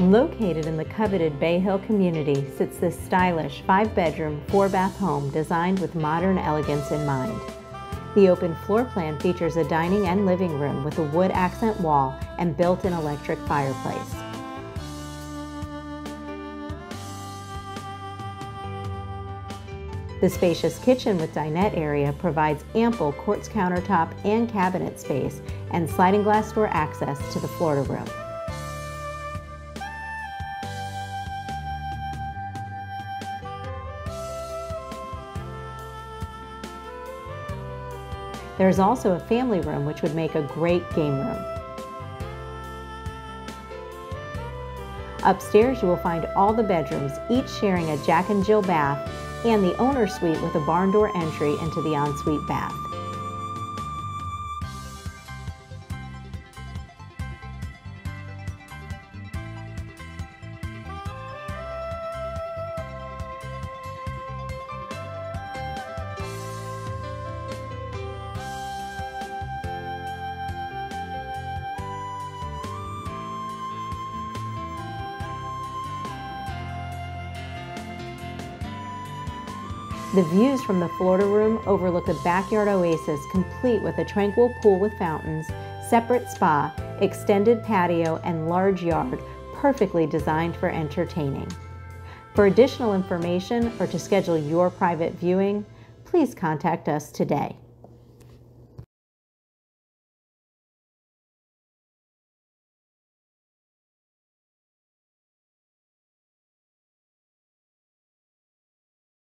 Located in the coveted Bay Hill community sits this stylish five-bedroom, four-bath home designed with modern elegance in mind. The open floor plan features a dining and living room with a wood accent wall and built-in electric fireplace. The spacious kitchen with dinette area provides ample quartz countertop and cabinet space and sliding glass door access to the Florida room. There is also a family room which would make a great game room. Upstairs you will find all the bedrooms, each sharing a Jack and Jill bath and the owner suite with a barn door entry into the ensuite bath. The views from the Florida room overlook a backyard oasis complete with a tranquil pool with fountains, separate spa, extended patio, and large yard perfectly designed for entertaining. For additional information or to schedule your private viewing, please contact us today.